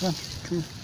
看，看